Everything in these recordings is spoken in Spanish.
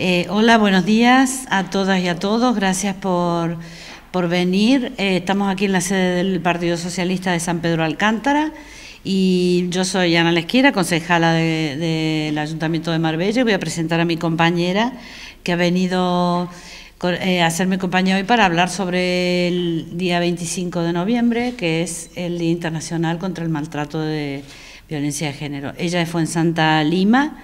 Eh, hola, buenos días a todas y a todos. Gracias por, venir. Eh, estamos aquí en la sede del Partido Socialista de San Pedro Alcántara y yo soy Ana Lesquiera, concejala del Ayuntamiento de Marbella y voy a presentar a mi compañera que ha venido eh, hacerme compañía hoy para hablar sobre el día 25 de noviembre, que es el Día Internacional contra el Maltrato de Violencia de Género. Ella fue en Santa Lima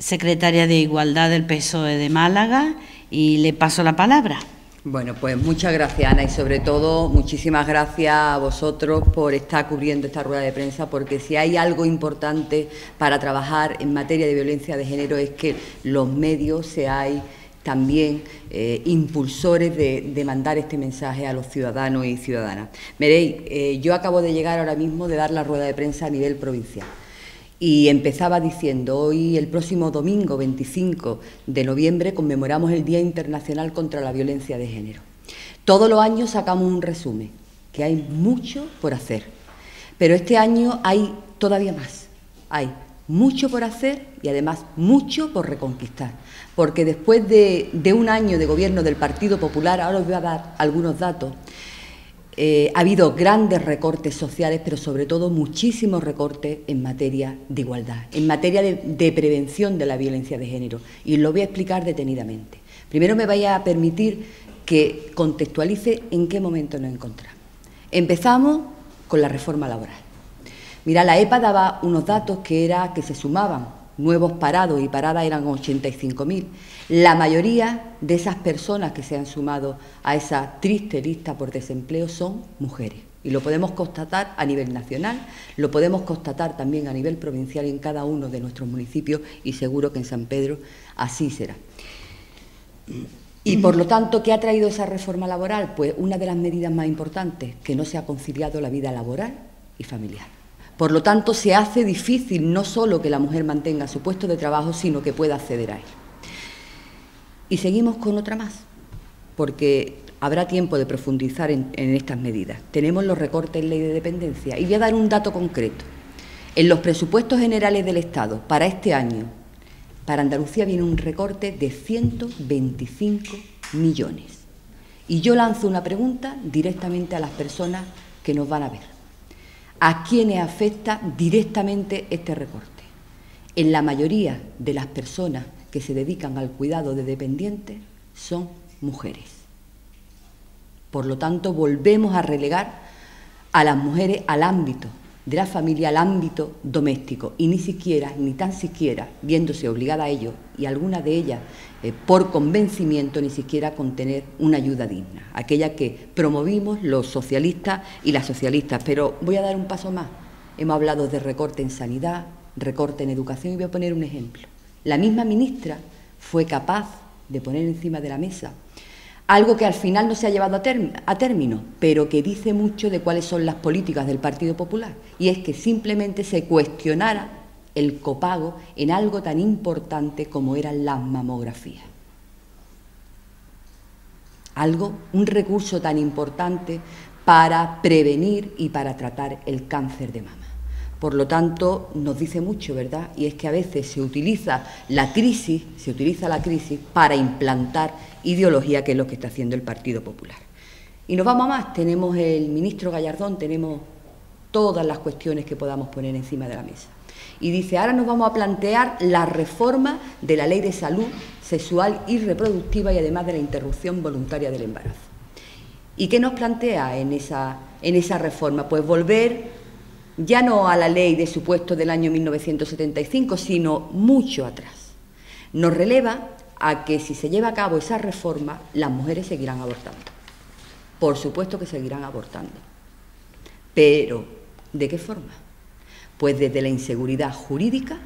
secretaria de Igualdad del PSOE de Málaga, y le paso la palabra. Bueno, pues muchas gracias, Ana, y sobre todo muchísimas gracias a vosotros por estar cubriendo esta rueda de prensa, porque si hay algo importante para trabajar en materia de violencia de género es que los medios seáis también eh, impulsores de, mandar este mensaje a los ciudadanos y ciudadanas. Veréis, eh, yo acabo de llegar ahora mismo de dar la rueda de prensa a nivel provincial y empezaba diciendo, hoy el próximo domingo 25 de noviembre conmemoramos el Día Internacional contra la Violencia de Género. Todos los años sacamos un resumen, que hay mucho por hacer, pero este año hay todavía más, hay mucho por hacer y además mucho por reconquistar, porque después de, un año de gobierno del Partido Popular, ahora os voy a dar algunos datos, eh, ha habido grandes recortes sociales, pero sobre todo muchísimos recortes en materia de igualdad, en materia de, prevención de la violencia de género. Y lo voy a explicar detenidamente. Primero me vaya a permitir que contextualice en qué momento nos encontramos. Empezamos con la reforma laboral. Mira, la EPA daba unos datos que era que se sumaban nuevos parados y paradas eran 85.000. La mayoría de esas personas que se han sumado a esa triste lista por desempleo son mujeres. Y lo podemos constatar a nivel nacional, lo podemos constatar también a nivel provincial en cada uno de nuestros municipios y seguro que en San Pedro así será. Y por lo tanto, ¿qué ha traído esa reforma laboral? Pues una de las medidas más importantes, que no se ha conciliado la vida laboral y familiar. Por lo tanto, se hace difícil no solo que la mujer mantenga su puesto de trabajo, sino que pueda acceder a él. Y seguimos con otra más, porque habrá tiempo de profundizar en, estas medidas. Tenemos los recortes en ley de dependencia. Y voy a dar un dato concreto. En los presupuestos generales del Estado para este año, para Andalucía viene un recorte de 125 millones. Y yo lanzo una pregunta directamente a las personas que nos van a ver a quienes afecta directamente este recorte. En la mayoría de las personas que se dedican al cuidado de dependientes son mujeres. Por lo tanto, volvemos a relegar a las mujeres al ámbito de la familia al ámbito doméstico y ni siquiera, ni tan siquiera, viéndose obligada a ello, y alguna de ellas eh, por convencimiento, ni siquiera con tener una ayuda digna, aquella que promovimos los socialistas y las socialistas. Pero voy a dar un paso más. Hemos hablado de recorte en sanidad, recorte en educación y voy a poner un ejemplo. La misma ministra fue capaz de poner encima de la mesa algo que al final no se ha llevado a, término, pero que dice mucho de cuáles son las políticas del Partido Popular, y es que simplemente se cuestionara el copago en algo tan importante como eran las mamografías. Algo, un recurso tan importante para prevenir y para tratar el cáncer de mama. Por lo tanto, nos dice mucho, ¿verdad? Y es que a veces se utiliza la crisis, se utiliza la crisis para implantar ideología, que es lo que está haciendo el Partido Popular. Y nos vamos a más, tenemos el ministro Gallardón, tenemos todas las cuestiones que podamos poner encima de la mesa. Y dice, ahora nos vamos a plantear la reforma de la ley de salud sexual y reproductiva y además de la interrupción voluntaria del embarazo. ¿Y qué nos plantea en esa, en esa reforma? Pues volver ya no a la ley de supuesto del año 1975, sino mucho atrás. Nos releva a que si se lleva a cabo esa reforma, las mujeres seguirán abortando. Por supuesto que seguirán abortando. Pero, ¿de qué forma? Pues desde la inseguridad jurídica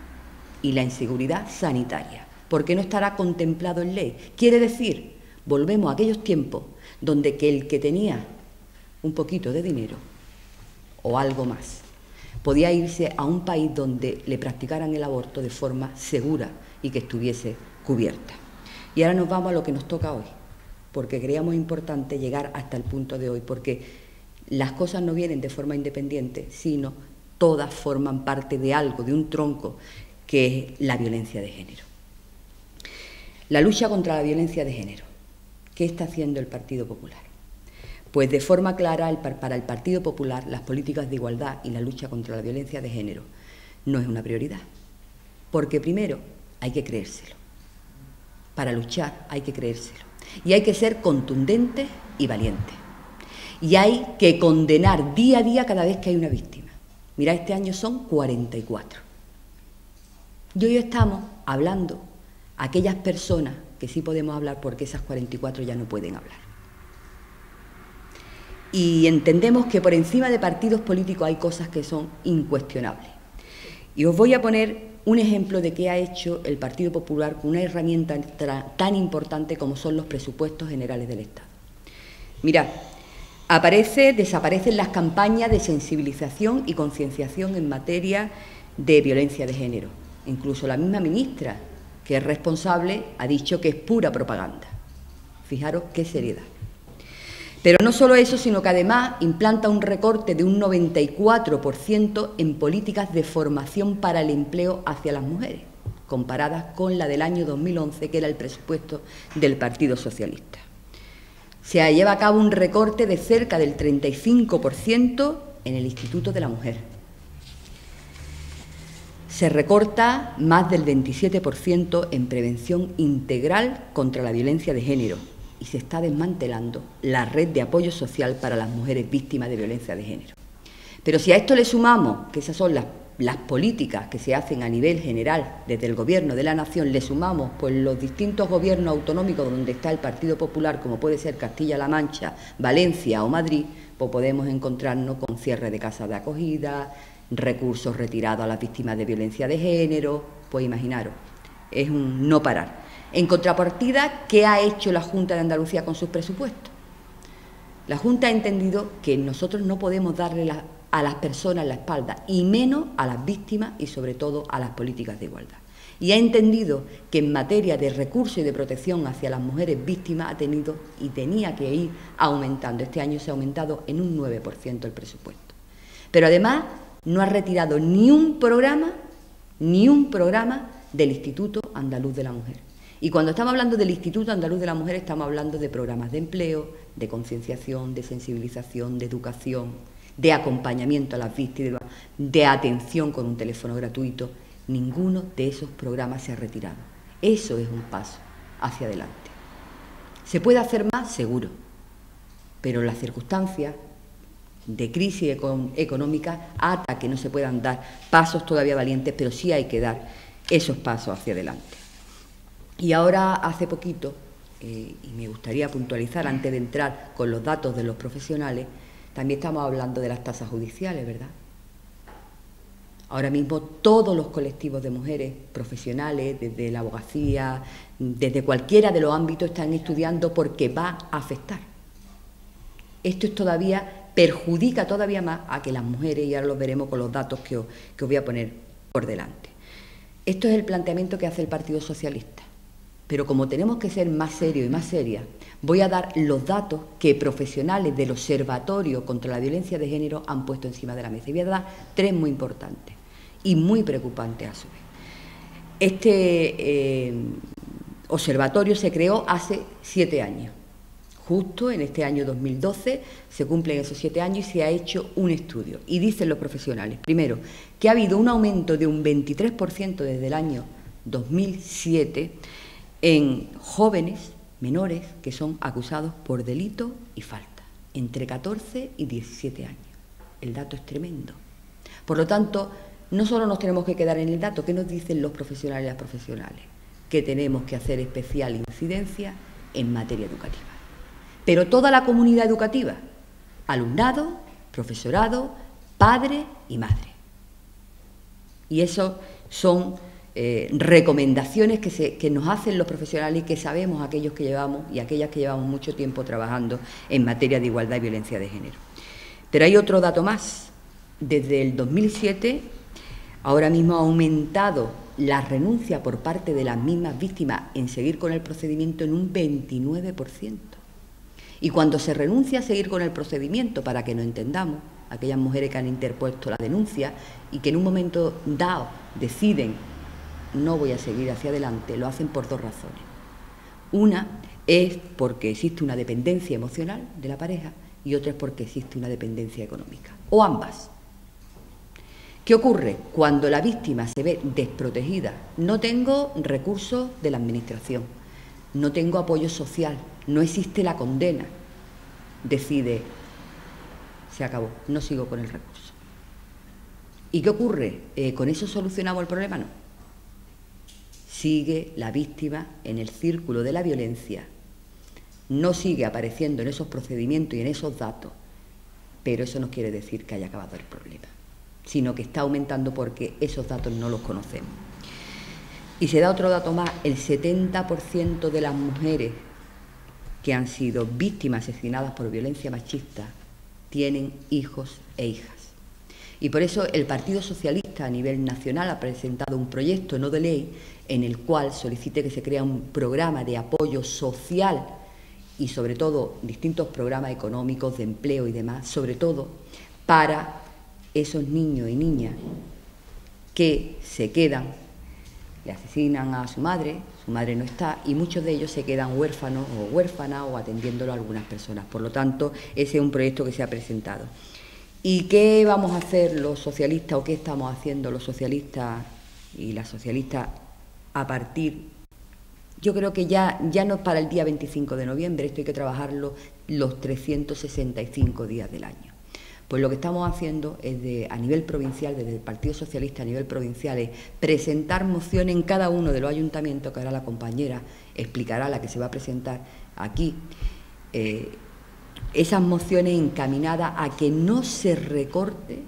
y la inseguridad sanitaria, porque no estará contemplado en ley. Quiere decir, volvemos a aquellos tiempos donde que el que tenía un poquito de dinero o algo más podía irse a un país donde le practicaran el aborto de forma segura y que estuviese cubierta. Y ahora nos vamos a lo que nos toca hoy, porque creíamos importante llegar hasta el punto de hoy, porque las cosas no vienen de forma independiente, sino todas forman parte de algo, de un tronco, que es la violencia de género. La lucha contra la violencia de género. ¿Qué está haciendo el Partido Popular? Pues de forma clara, para el Partido Popular, las políticas de igualdad y la lucha contra la violencia de género no es una prioridad. Porque primero hay que creérselo. Para luchar hay que creérselo. Y hay que ser contundente y valiente. Y hay que condenar día a día cada vez que hay una víctima. Mira, este año son 44. Y hoy estamos hablando a aquellas personas que sí podemos hablar porque esas 44 ya no pueden hablar. Y entendemos que por encima de partidos políticos hay cosas que son incuestionables. Y os voy a poner un ejemplo de qué ha hecho el Partido Popular con una herramienta tan importante como son los presupuestos generales del Estado. Mirad, aparece, desaparecen las campañas de sensibilización y concienciación en materia de violencia de género. Incluso la misma ministra, que es responsable, ha dicho que es pura propaganda. Fijaros qué seriedad. Pero no solo eso, sino que además implanta un recorte de un 94% en políticas de formación para el empleo hacia las mujeres, comparadas con la del año 2011, que era el presupuesto del Partido Socialista. Se lleva a cabo un recorte de cerca del 35% en el Instituto de la Mujer. Se recorta más del 27% en prevención integral contra la violencia de género, y se está desmantelando la red de apoyo social para las mujeres víctimas de violencia de género. Pero si a esto le sumamos, que esas son las, políticas que se hacen a nivel general desde el Gobierno de la Nación, le sumamos pues los distintos gobiernos autonómicos donde está el Partido Popular, como puede ser Castilla-La Mancha, Valencia o Madrid, pues podemos encontrarnos con cierre de casas de acogida, recursos retirados a las víctimas de violencia de género, pues imaginaros, es un no parar. En contrapartida, ¿qué ha hecho la Junta de Andalucía con sus presupuestos? La Junta ha entendido que nosotros no podemos darle a las personas la espalda, y menos a las víctimas y sobre todo a las políticas de igualdad. Y ha entendido que en materia de recursos y de protección hacia las mujeres víctimas ha tenido y tenía que ir aumentando. Este año se ha aumentado en un 9% el presupuesto. Pero además no ha retirado ni un programa, ni un programa del Instituto Andaluz de la Mujer. Y cuando estamos hablando del Instituto Andaluz de la Mujer, estamos hablando de programas de empleo, de concienciación, de sensibilización, de educación, de acompañamiento a las víctimas, de atención con un teléfono gratuito. Ninguno de esos programas se ha retirado. Eso es un paso hacia adelante. ¿Se puede hacer más? Seguro. Pero las circunstancias de crisis económica ata que no se puedan dar pasos todavía valientes, pero sí hay que dar esos pasos hacia adelante. Y ahora, hace poquito, eh, y me gustaría puntualizar antes de entrar con los datos de los profesionales, también estamos hablando de las tasas judiciales, ¿verdad? Ahora mismo todos los colectivos de mujeres profesionales, desde la abogacía, desde cualquiera de los ámbitos, están estudiando porque va a afectar. Esto es todavía, perjudica todavía más a que las mujeres, y ahora lo veremos con los datos que os voy a poner por delante. Esto es el planteamiento que hace el Partido Socialista. Pero como tenemos que ser más serios y más serias, voy a dar los datos que profesionales del Observatorio contra la Violencia de Género han puesto encima de la mesa. Y voy a dar tres muy importantes y muy preocupantes a su vez. Este eh, observatorio se creó hace siete años. Justo en este año 2012 se cumplen esos siete años y se ha hecho un estudio. Y dicen los profesionales, primero, que ha habido un aumento de un 23% desde el año 2007 en jóvenes menores que son acusados por delito y falta, entre 14 y 17 años. El dato es tremendo. Por lo tanto, no solo nos tenemos que quedar en el dato, ¿qué nos dicen los profesionales y las profesionales? Que tenemos que hacer especial incidencia en materia educativa. Pero toda la comunidad educativa, alumnado, profesorado, padre y madre. Y eso son eh, recomendaciones que, que, nos hacen los profesionales y que sabemos aquellos que llevamos y aquellas que llevamos mucho tiempo trabajando en materia de igualdad y violencia de género. Pero hay otro dato más. Desde el 2007, ahora mismo ha aumentado la renuncia por parte de las mismas víctimas en seguir con el procedimiento en un 29%. Y cuando se renuncia a seguir con el procedimiento, para que no entendamos, aquellas mujeres que han interpuesto la denuncia y que en un momento dado deciden no voy a seguir hacia adelante, lo hacen por dos razones. Una es porque existe una dependencia emocional de la pareja y otra es porque existe una dependencia económica, o ambas. ¿Qué ocurre? Cuando la víctima se ve desprotegida, no tengo recursos de la Administración, no tengo apoyo social, no existe la condena, decide, se acabó, no sigo con el recurso. ¿Y qué ocurre? Eh, ¿Con eso solucionamos el problema? No. Sigue la víctima en el círculo de la violencia, no sigue apareciendo en esos procedimientos y en esos datos, pero eso no quiere decir que haya acabado el problema sino que está aumentando porque esos datos no los conocemos. Y se da otro dato más, el 70% de las mujeres que han sido víctimas asesinadas por violencia machista tienen hijos e hijas. Y por eso el Partido Socialista a nivel nacional ha presentado un proyecto no de ley en el cual solicite que se crea un programa de apoyo social y sobre todo distintos programas económicos de empleo y demás, sobre todo para esos niños y niñas que se quedan, le asesinan a su madre, su madre no está, y muchos de ellos se quedan huérfanos o huérfanas o atendiéndolo a algunas personas. Por lo tanto, ese es un proyecto que se ha presentado. ¿Y qué vamos a hacer los socialistas o qué estamos haciendo los socialistas y las socialistas a partir? Yo creo que ya, ya no es para el día 25 de noviembre, esto hay que trabajarlo los 365 días del año. Pues lo que estamos haciendo es de, a nivel provincial, desde el Partido Socialista a nivel provincial, es presentar mociones en cada uno de los ayuntamientos, que ahora la compañera explicará la que se va a presentar aquí. Eh, esas mociones encaminadas a que no se recorte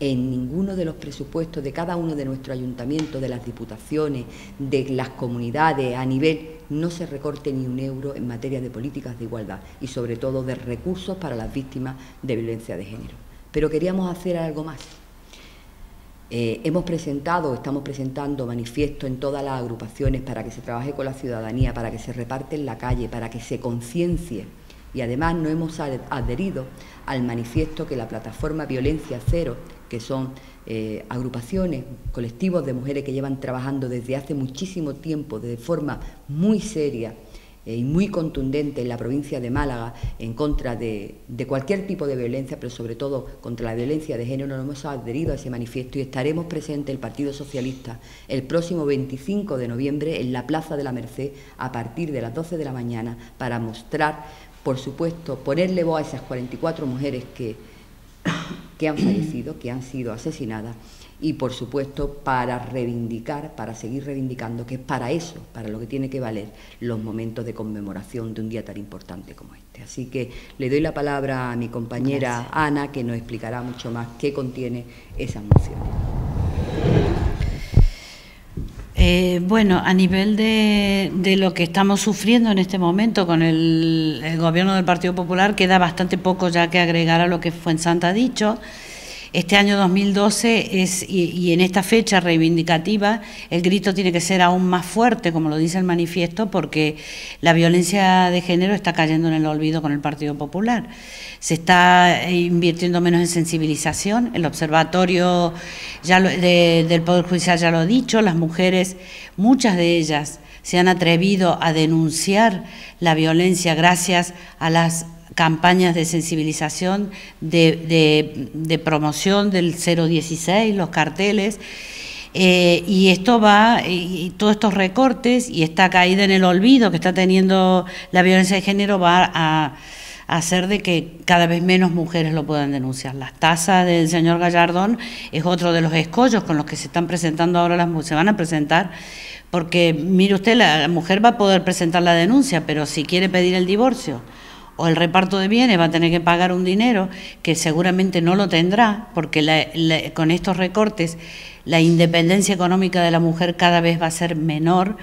en ninguno de los presupuestos de cada uno de nuestros ayuntamientos, de las diputaciones, de las comunidades a nivel no se recorte ni un euro en materia de políticas de igualdad y sobre todo de recursos para las víctimas de violencia de género. Pero queríamos hacer algo más. Eh, hemos presentado, estamos presentando manifiestos en todas las agrupaciones para que se trabaje con la ciudadanía, para que se reparte en la calle, para que se conciencie. Y además no hemos adherido al manifiesto que la plataforma Violencia Cero, que son eh, agrupaciones, colectivos de mujeres que llevan trabajando desde hace muchísimo tiempo, de forma muy seria eh, y muy contundente en la provincia de Málaga en contra de, cualquier tipo de violencia, pero sobre todo contra la violencia de género, nos hemos adherido a ese manifiesto y estaremos presentes el Partido Socialista el próximo 25 de noviembre en la Plaza de la Merced a partir de las 12 de la mañana para mostrar, por supuesto, ponerle voz a esas 44 mujeres que que han fallecido, que han sido asesinadas y por supuesto para reivindicar, para seguir reivindicando que es para eso, para lo que tiene que valer los momentos de conmemoración de un día tan importante como este. Así que le doy la palabra a mi compañera Ana que nos explicará mucho más qué contiene esa moción. Eh, bueno, a nivel de, lo que estamos sufriendo en este momento con el, gobierno del Partido Popular, queda bastante poco ya que agregar a lo que Fuensanta ha dicho. Este año 2012 es, y, en esta fecha reivindicativa, el grito tiene que ser aún más fuerte, como lo dice el manifiesto, porque la violencia de género está cayendo en el olvido con el Partido Popular. Se está invirtiendo menos en sensibilización. El observatorio del Poder Judicial ya lo ha dicho, las mujeres, muchas de ellas, se han atrevido a denunciar la violencia gracias a las campañas de sensibilización, de, promoción del 016, los carteles. Eh, y esto va, y, todos estos recortes y esta caída en el olvido que está teniendo la violencia de género va a, hacer de que cada vez menos mujeres lo puedan denunciar. Las tasas del señor Gallardón es otro de los escollos con los que se están presentando ahora las se van a presentar, porque mire usted, la mujer va a poder presentar la denuncia, pero si quiere pedir el divorcio, o el reparto de bienes va a tener que pagar un dinero que seguramente no lo tendrá, porque con estos recortes la independencia económica de la mujer cada vez va a ser menor.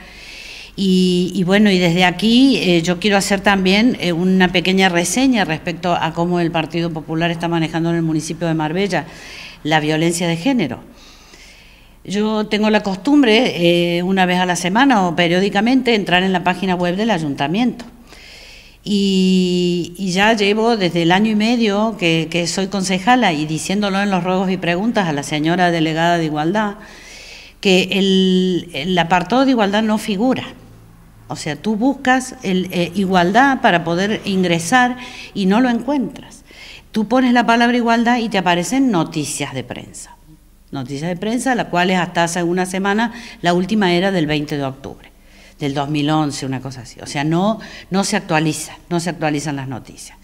Y, bueno, y desde aquí eh, yo quiero hacer también eh, una pequeña reseña respecto a cómo el Partido Popular está manejando en el municipio de Marbella la violencia de género. Yo tengo la costumbre, eh, una vez a la semana o periódicamente, entrar en la página web del ayuntamiento y, ya llevo desde el año y medio que, soy concejala y diciéndolo en los ruegos y preguntas a la señora delegada de Igualdad, que el, apartado de igualdad no figura. O sea, tú buscas el, eh, igualdad para poder ingresar y no lo encuentras. Tú pones la palabra igualdad y te aparecen noticias de prensa. Noticias de prensa, las cuales hasta hace una semana, la última era del 20 de octubre, del 2011, una cosa así. O sea, no, no se actualiza, no se actualizan las noticias.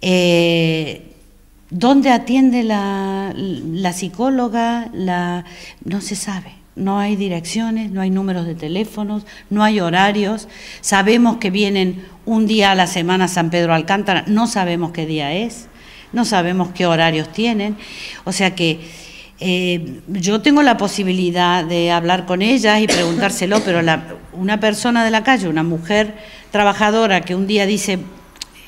Eh, ¿Dónde atiende la, la psicóloga? La, no se sabe no hay direcciones, no hay números de teléfonos, no hay horarios. Sabemos que vienen un día a la semana San Pedro Alcántara, no sabemos qué día es, no sabemos qué horarios tienen. O sea que eh, yo tengo la posibilidad de hablar con ellas y preguntárselo, pero una persona de la calle, una mujer trabajadora que un día dice,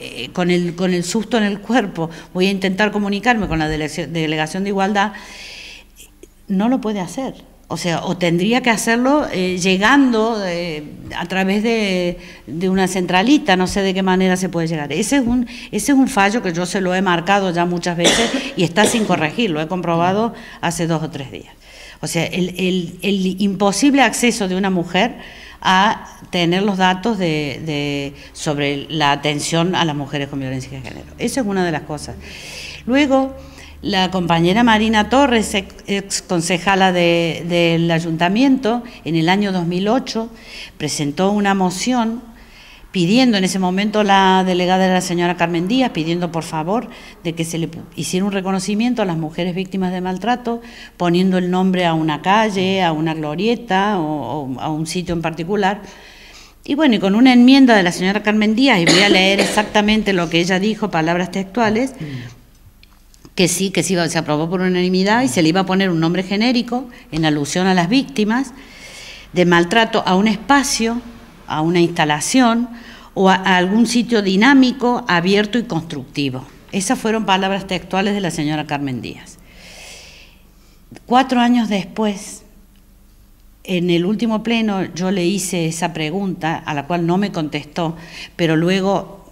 eh, con, el, con el susto en el cuerpo, voy a intentar comunicarme con la delegación de igualdad, no lo puede hacer o sea, o tendría que hacerlo eh, llegando eh, a través de, una centralita, no sé de qué manera se puede llegar. Ese es, un, ese es un fallo que yo se lo he marcado ya muchas veces y está sin corregir, lo he comprobado hace dos o tres días. O sea, el, imposible acceso de una mujer a tener los datos de, sobre la atención a las mujeres con violencia de género. Esa es una de las cosas. Luego, la compañera Marina Torres, ex concejala del ayuntamiento, en el año 2008 presentó una moción pidiendo en ese momento la delegada de la señora Carmen Díaz, pidiendo por favor de que se le hiciera un reconocimiento a las mujeres víctimas de maltrato, poniendo el nombre a una calle, a una glorieta o, a un sitio en particular. Y bueno, y con una enmienda de la señora Carmen Díaz, y voy a leer exactamente lo que ella dijo, palabras textuales, que sí, que sí se aprobó por unanimidad y se le iba a poner un nombre genérico en alusión a las víctimas de maltrato a un espacio, a una instalación o a, algún sitio dinámico, abierto y constructivo. Esas fueron palabras textuales de la señora Carmen Díaz. Cuatro años después, en el último pleno yo le hice esa pregunta, a la cual no me contestó, pero luego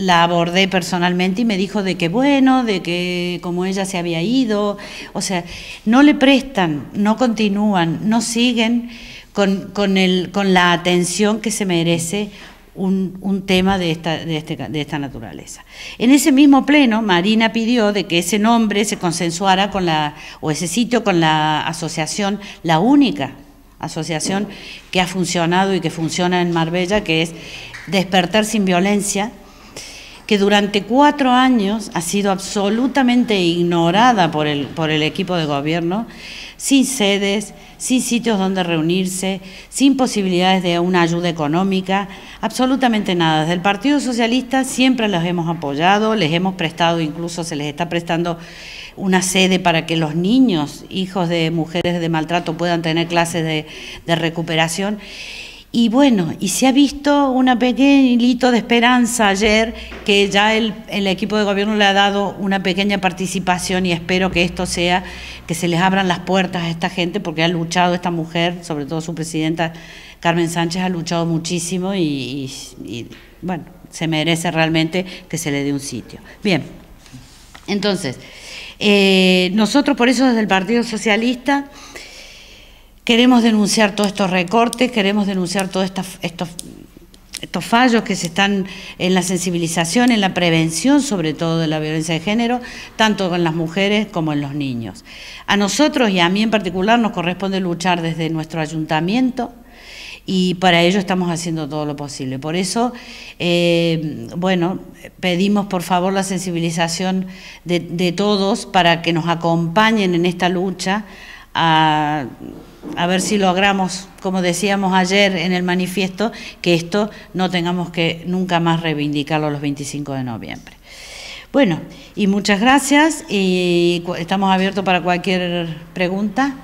la abordé personalmente y me dijo de que bueno, de que como ella se había ido, o sea, no le prestan, no continúan, no siguen con, con, el, con la atención que se merece un, un tema de esta, de, este, de esta naturaleza. En ese mismo pleno, Marina pidió de que ese nombre se consensuara con la, o ese sitio con la asociación, la única asociación que ha funcionado y que funciona en Marbella, que es Despertar sin Violencia, que durante cuatro años ha sido absolutamente ignorada por el, por el equipo de gobierno, sin sedes, sin sitios donde reunirse, sin posibilidades de una ayuda económica, absolutamente nada. Desde el Partido Socialista siempre los hemos apoyado, les hemos prestado, incluso se les está prestando una sede para que los niños, hijos de mujeres de maltrato, puedan tener clases de, de recuperación. Y bueno, y se ha visto un pequeñito de esperanza ayer que ya el, equipo de gobierno le ha dado una pequeña participación y espero que esto sea, que se les abran las puertas a esta gente porque ha luchado esta mujer, sobre todo su presidenta Carmen Sánchez, ha luchado muchísimo y, bueno, se merece realmente que se le dé un sitio. Bien, entonces, eh, nosotros por eso desde el Partido Socialista... Queremos denunciar todos estos recortes, queremos denunciar todos estos, fallos que se están en la sensibilización, en la prevención sobre todo de la violencia de género, tanto con las mujeres como en los niños. A nosotros y a mí en particular nos corresponde luchar desde nuestro ayuntamiento y para ello estamos haciendo todo lo posible. Por eso, eh, bueno, pedimos por favor la sensibilización de, de todos para que nos acompañen en esta lucha a a ver si logramos, como decíamos ayer en el manifiesto, que esto no tengamos que nunca más reivindicarlo los 25 de noviembre. Bueno, y muchas gracias y estamos abiertos para cualquier pregunta.